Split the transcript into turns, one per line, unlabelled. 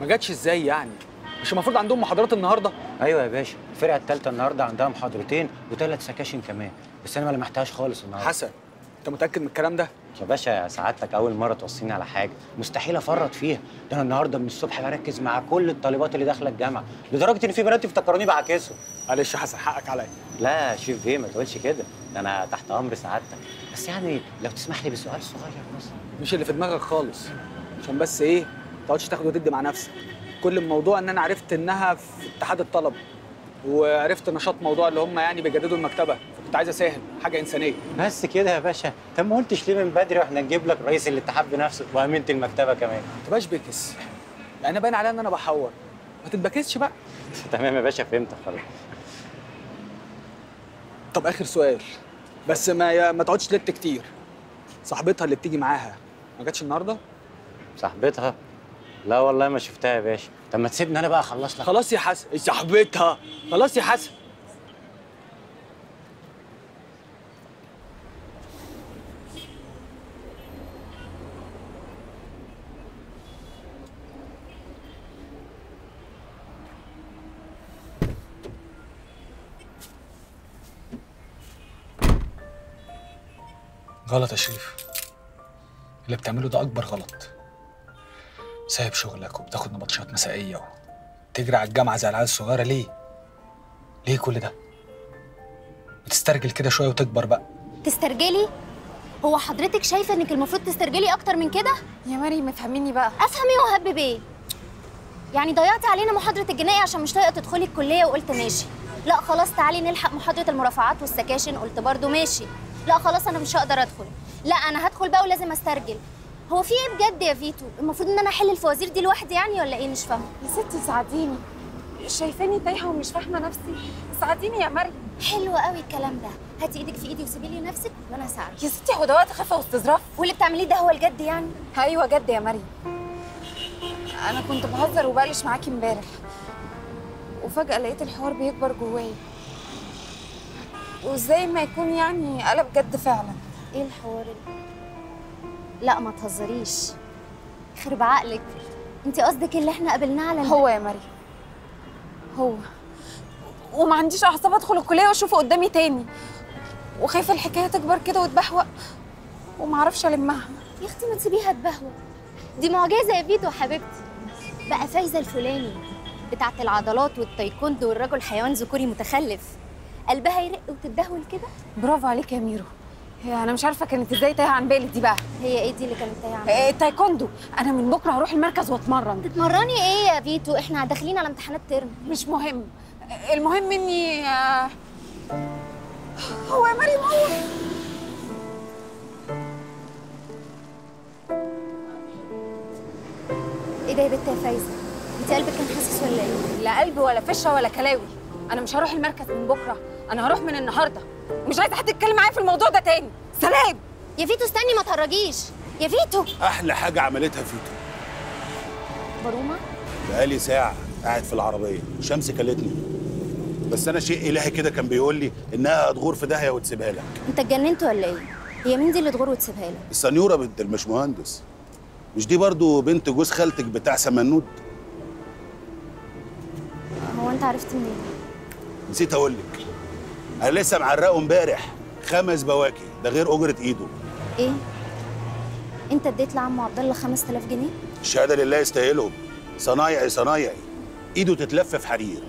ما جاتش إزاي يعني؟ مش المفروض عندهم محاضرات النهارده؟
أيوه يا باشا الفرقة الثالثه النهارده عندها محاضرتين وثلاث سكاشن كمان بس أنا ما لمحتهاش خالص النهارده.
حسن أنت متأكد من الكلام ده؟
يا باشا سعادتك أول مرة توصيني على حاجة مستحيل أفرط فيها. ده أنا النهارده من الصبح بركز مع كل الطالبات اللي داخلة الجامعة لدرجة إن في بنات افتكروني بعاكسهم
معلش يا حسن حقك عليا.
لا شيف بيه ما تقولش كده ده أنا تحت أمر سعادتك. بس يعني لو تسمح لي بسؤال صغير بس
مش اللي في دماغك خالص عشان بس إيه؟ تقعدش تاخد وتدي مع نفسك. كل الموضوع إن أنا عرفت إنها في اتحاد الطلب وعرفت نشاط موضوع اللي هم يعني بيجددوا المكتبة فكنت عايز أساهم حاجة إنسانية.
بس كده يا باشا طب ما قلتش ليه من بدري وإحنا نجيب لك رئيس الاتحاد بنفسه وأمينة المكتبة كمان؟
ما تبقاش بكس يعني أنا باين عليا إن أنا بحور. ما تتبكسش بقى.
تمام يا باشا فهمت خلاص.
طب آخر سؤال. بس ما ما تقعدش تلت كتير. صاحبتها اللي بتيجي معاها ما جاتش النهارده؟
صاحبتها؟ لا والله ما شفتها يا باشا. طب ما تسيبني أنا بقى أخلص لك.
خلاص يا حسن. صاحبتها؟ خلاص يا حسن. غلط يا شريف. اللي بتعمله ده أكبر غلط. سايب شغلك وبتاخد نبطشات مسائية وتجري على الجامعة زي العيال الصغيرة ليه؟ ليه كل ده؟ بتسترجل كده شوية وتكبر بقى.
تسترجلي؟ هو حضرتك شايفة إنك المفروض تسترجلي أكتر من كده؟
يا مريم افهميني بقى.
أفهمي وهبب إيه يعني ضيعتي علينا محاضرة الجنائي عشان مش طايقة تدخلي الكلية وقلت ماشي. لا خلاص تعالي نلحق محاضرة المرافعات والسكاشن قلت برضو ماشي. لا خلاص أنا مش هقدر أدخل. لا أنا هدخل بقى ولازم أسترجل. هو في إيه بجد يا فيتو؟ المفروض إن أنا أحل الفوازير دي لوحدي يعني ولا إيه؟ مش فاهمة.
يا ستي ساعديني. شايفاني تايهة ومش فاهمة نفسي. ساعديني يا مريم.
حلو قوي الكلام ده. هاتي إيدك في إيدي وسيبي لي نفسك وأنا اساعدك
يا ستي هو ده وقت خفه واستظراف
واللي بتعمليه ده هو الجد يعني؟
أيوه جد يا مريم. أنا كنت بهزر وبقلش معاكي امبارح. وفجأة لقيت الحوار بيكبر جوايا. وإزاي ما يكون يعني قلب جد فعلا؟
إيه الحوار اللي... لا ما تهزريش. خرب عقلك. انت قصدك اللي إحنا قابلناه على
هو يا مريم. هو. وما عنديش أعصاب أدخل الكلية وأشوفه قدامي تاني. وخايفه الحكاية تكبر كده وتبهوأ. وما أعرفش ألمها.
يا أختي ما تسيبيها تبهوأ. دي معجزة يا فيتو حبيبتي. بقى فايزة الفلاني بتاعت العضلات والتايكوندو والرجل حيوان ذكوري متخلف. قلبها يرق وتتدهول كده؟
برافو عليك يا ميرو. أنا مش عارفة كانت إزاي تايهة عن بالي دي بقى.
هي إيه دي اللي كانت تايهة عنها؟
إيه التايكوندو أنا من بكرة هروح المركز وأتمرن.
تتمرني إيه يا فيتو؟ إحنا داخلين على امتحانات ترم
مش مهم. المهم إني آه، هو يا مريم هو.
إيه ده يا بنت يا فايزة؟ أنت قلبك كان حاسس ولا إيه؟
لا قلب ولا فشة ولا كلاوي. أنا مش هروح المركز من بكرة. أنا هروح من النهارده. ومش عايزة حد يتكلم معايا في الموضوع ده تاني. سلام.
يا فيتو استني ما تهرجيش. يا فيتو.
أحلى حاجة عملتها فيتو.
برومه
بقالي ساعة قاعد في العربية. شمس كلتني. بس أنا شيء إلهي كده كان بيقول لي إنها هتغور في داهية وتسيبها لك.
أنت اتجننت ولا إيه؟ هي مين دي اللي تغور وتسيبها لك؟
السنيوره بنت المشمهندس. مش دي برضو بنت جوز خالتك بتاع سمنود؟
هو أنت عرفت منين؟
نسيت أقول لك. أنا لسه معرقه امبارح. خمس بواكي. ده غير أجرة إيده.
إيه؟ أنت اديت لعمو عبد الله 5000 جنيه؟
الشهاده لله يستاهلهم. صنايعي صنايعي. إيده تتلف في حرير.